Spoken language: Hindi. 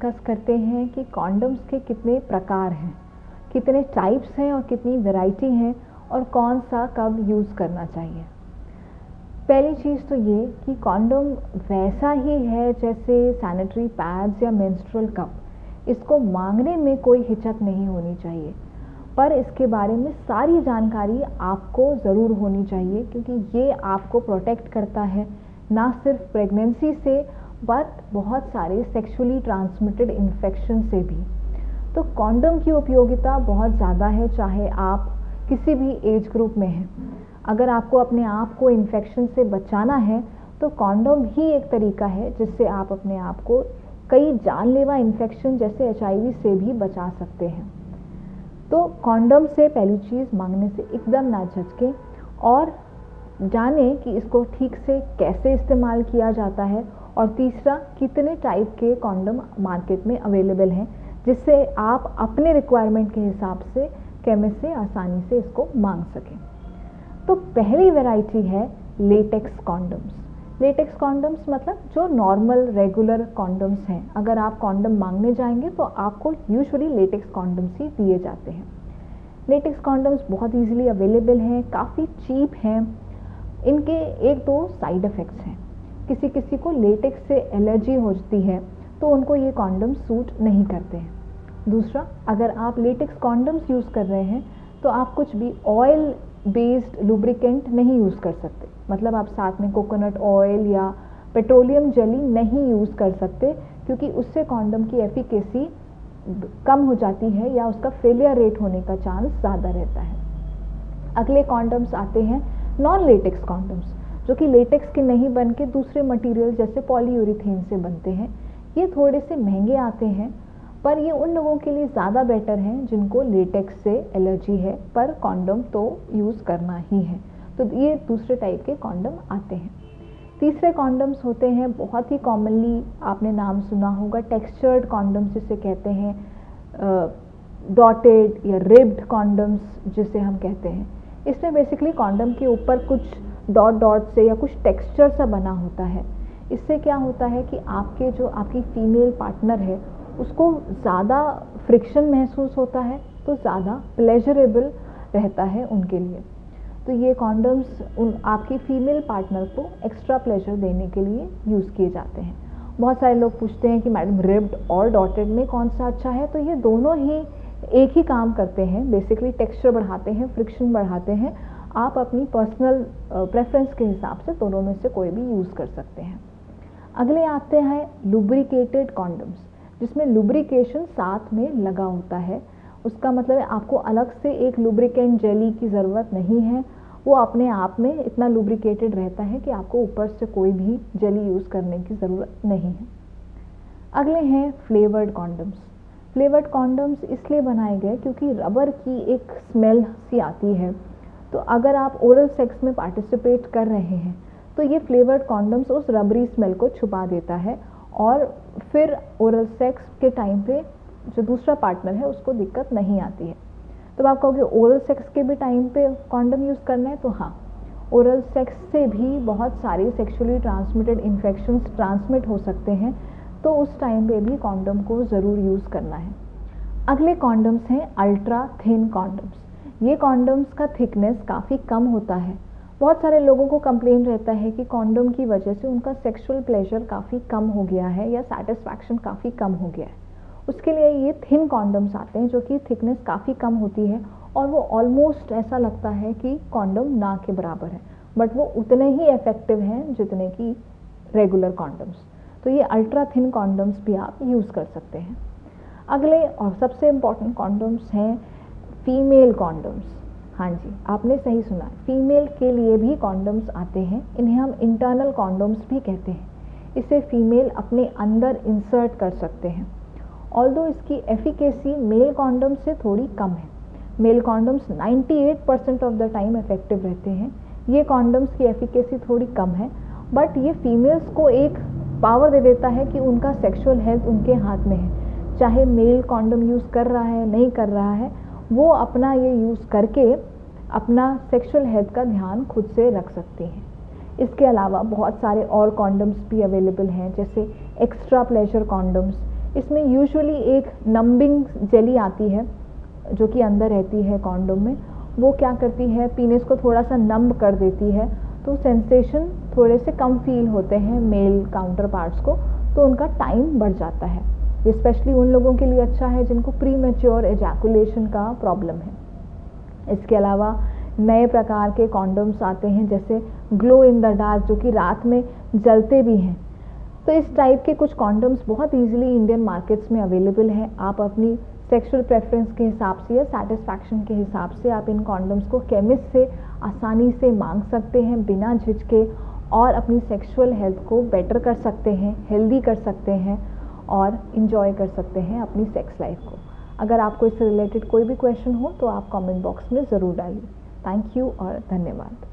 करते हैं कि कॉन्डम्स के कितने प्रकार हैं, कितने टाइप्स हैं और कितनी वैरायटी हैं और कौन सा कब यूज़ करना चाहिए। पहली चीज़ तो ये कि कॉन्डम वैसा ही है जैसे सैनिटरी पैड्स या मेंस्ट्रुअल कप इसको मांगने में कोई हिचक नहीं होनी चाहिए, पर इसके बारे में सारी जानकारी आपको ज़रूर होनी चाहिए, क्योंकि ये आपको प्रोटेक्ट करता है, ना सिर्फ़ प्रेगनेंसी से बट बहुत सारे सेक्सुअली ट्रांसमिटेड इन्फेक्शन से भी। तो कॉन्डम की उपयोगिता बहुत ज़्यादा है, चाहे आप किसी भी एज ग्रुप में हैं। अगर आपको अपने आप को इन्फेक्शन से बचाना है तो कॉन्डम ही एक तरीका है जिससे आप अपने आप को कई जानलेवा इन्फेक्शन जैसे एचआईवी से भी बचा सकते हैं। तो कॉन्डम से पहली चीज़ मांगने से एकदम ना झचकें और जानें कि इसको ठीक से कैसे इस्तेमाल किया जाता है और तीसरा, कितने टाइप के कॉन्डम मार्केट में अवेलेबल हैं, जिससे आप अपने रिक्वायरमेंट के हिसाब से केमिस्ट से आसानी से इसको मांग सकें। तो पहली वैरायटी है लेटेक्स कॉन्डम्स लेटेक्स कॉन्डम्स मतलब जो नॉर्मल रेगुलर कॉन्डम्स हैं। अगर आप कॉन्डम मांगने जाएँगे तो आपको यूजुअली लेटेक्स कॉन्डम्स ही दिए जाते हैं। लेटेक्स कॉन्डम्स बहुत इजीली अवेलेबल हैं, काफ़ी चीप हैं। इनके एक दो साइड इफ़ेक्ट्स हैं। किसी किसी को लेटेक्स से एलर्जी होती है तो उनको ये कॉन्डम सूट नहीं करते हैं। दूसरा, अगर आप लेटेक्स कॉन्डम्स यूज़ कर रहे हैं तो आप कुछ भी ऑयल बेस्ड लुब्रिकेंट नहीं यूज़ कर सकते। मतलब आप साथ में कोकोनट ऑयल या पेट्रोलियम जली नहीं यूज़ कर सकते, क्योंकि उससे कॉन्डम की एफिकेसी कम हो जाती है या उसका फेलियर रेट होने का चांस ज़्यादा रहता है। अगले कॉन्डम्स आते हैं नॉन लेटेक्स कॉन्डम्स जो कि लेटेक्स के नहीं बन के दूसरे मटेरियल जैसे पॉलीयूरिथेन से बनते हैं, ये थोड़े से महँगे आते हैं, पर ये उन लोगों के लिए ज़्यादा बेटर हैं जिनको लेटेक्स से एलर्जी है, पर कॉन्डम तो यूज़ करना ही है। तो ये दूसरे टाइप के कॉन्डम आते हैं। तीसरे कॉन्डम्स होते हैं, बहुत ही कॉमनली आपने नाम सुना होगा टेक्सचर्ड कॉन्डम्स जिसे कहते हैं डॉटेड या रिब्ड कॉन्डम्स जिसे हम कहते हैं। इसमें बेसिकली कॉन्डम के ऊपर कुछ डॉट डॉट से या कुछ टेक्सचर सा बना होता है। इससे क्या होता है कि आपके जो आपकी फीमेल पार्टनर है, उसको ज़्यादा फ्रिक्शन महसूस होता है तो ज़्यादा प्लेजरेबल रहता है उनके लिए। तो ये कॉन्डम्स उन आपकी फीमेल पार्टनर को एक्स्ट्रा प्लेजर देने के लिए यूज़ किए जाते हैं। बहुत सारे लोग पूछते हैं कि मैडम रिब्ड और डॉटेड में कौन सा अच्छा है? तो ये दोनों ही एक ही काम करते हैं। बेसिकली टेक्सचर बढ़ाते हैं फ्रिक्शन बढ़ाते हैं आप अपनी पर्सनल प्रेफरेंस के हिसाब से दोनों में से कोई भी यूज़ कर सकते हैं। अगले आते हैं लुब्रिकेटेड कॉन्डम्स जिसमें लुब्रिकेशन साथ में लगा होता है। उसका मतलब है आपको अलग से एक लुब्रिकेंट जेली की ज़रूरत नहीं है। वो अपने आप में इतना लुब्रिकेटेड रहता है कि आपको ऊपर से कोई भी जेली यूज़ करने की ज़रूरत नहीं है। अगले हैं फ्लेवर्ड कॉन्डम्स फ्लेवर्ड कॉन्डम्स इसलिए बनाए गए क्योंकि रबर की एक स्मेल सी आती है। तो अगर आप ओरल सेक्स में पार्टिसिपेट कर रहे हैं तो ये फ्लेवर्ड कॉन्डम्स उस रबरी स्मेल को छुपा देता है और फिर ओरल सेक्स के टाइम पे जो दूसरा पार्टनर है, उसको दिक्कत नहीं आती है। तो आप कहोगे ओरल सेक्स के भी टाइम पे कॉन्डम यूज़ करना है? तो हाँ ओरल सेक्स से भी बहुत सारे सेक्सुअली ट्रांसमिटेड इन्फेक्शंस ट्रांसमिट हो सकते हैं तो उस टाइम पे भी कॉन्डम को ज़रूर यूज़ करना है। अगले कॉन्डम्स हैं अल्ट्रा थिन कॉन्डम्स ये कॉन्डम्स का थिकनेस काफ़ी कम होता है। बहुत सारे लोगों को कंप्लेन रहता है कि कॉन्डम की वजह से उनका सेक्सुअल प्लेजर काफ़ी कम हो गया है या सेटिस्फैक्शन काफ़ी कम हो गया है। उसके लिए ये थिन कॉन्डम्स आते हैं जो कि थिकनेस काफ़ी कम होती है और वो ऑलमोस्ट ऐसा लगता है कि कॉन्डम ना के बराबर है। बट वो उतने ही इफ़ेक्टिव हैं जितने कि रेगुलर कॉन्डम्स तो ये अल्ट्रा थिन कॉन्डम्स भी आप यूज़ कर सकते हैं। अगले और सबसे इंपॉर्टेंट कॉन्डम्स हैं फीमेल कॉन्डम्स हाँ जी, आपने सही सुना। फीमेल के लिए भी कॉन्डम्स आते हैं। इन्हें हम इंटरनल कॉन्डम्स भी कहते हैं। इसे फीमेल अपने अंदर इंसर्ट कर सकते हैं। ऑल इसकी एफिकेसी मेल कॉन्डम से थोड़ी कम है। Male condoms 98 percent of the time effective रहते हैं। ये कॉन्डम्स की एफिकेसी थोड़ी कम है। बट ये फीमेल्स को एक पावर दे देता है कि उनका सेक्सुअल हेल्थ उनके हाथ में है। चाहे मेल कॉन्डम यूज़ कर रहा है, नहीं कर रहा है वो अपना ये यूज़ करके अपना सेक्सुअल हेल्थ का ध्यान खुद से रख सकते हैं। इसके अलावा बहुत सारे और कॉन्डम्स भी अवेलेबल हैं, जैसे एक्स्ट्रा प्लेजर कॉन्डम्स इसमें यूजुअली एक नंबिंग जेली आती है, जो कि अंदर रहती है कॉन्डम में। वो क्या करती है पीनेस को थोड़ा सा नंब कर देती है तो सेंसेशन थोड़े से कम फील होते हैं मेल काउंटर पार्ट्स को तो उनका टाइम बढ़ जाता है। ये स्पेशली उन लोगों के लिए अच्छा है जिनको प्री मेच्योर एजैकुलेशन का प्रॉब्लम है। इसके अलावा नए प्रकार के कॉन्डोम्स आते हैं, जैसे ग्लो इन द डार्क जो कि रात में जलते भी हैं। तो इस टाइप के कुछ कॉन्डम्स बहुत इजीली इंडियन मार्केट्स में अवेलेबल हैं। आप अपनी सेक्सुअल प्रेफरेंस के हिसाब से या सेटिस्फैक्शन के हिसाब से आप इन कॉन्डम्स को केमिस्ट से आसानी से मांग सकते हैं, बिना झिझके, और अपनी सेक्सुअल हेल्थ को बेटर कर सकते हैं हेल्दी कर सकते हैं। और इन्जॉय कर सकते हैं अपनी सेक्स लाइफ को। अगर आपको इससे रिलेटेड कोई भी क्वेश्चन हो तो आप कमेंट बॉक्स में ज़रूर डालिए। थैंक यू और धन्यवाद।